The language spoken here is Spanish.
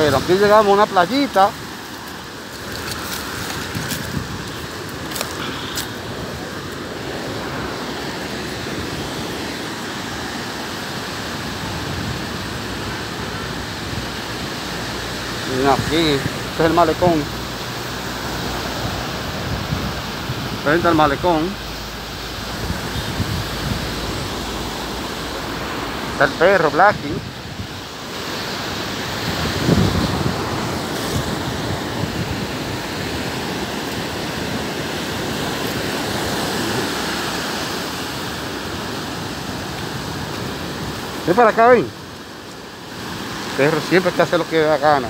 Bueno, aquí llegamos a una playita. Miren aquí, este es el malecón. Frente al malecón. Está el perro, Blacky. Ven para acá, ven. Perro siempre que hace lo que da gana.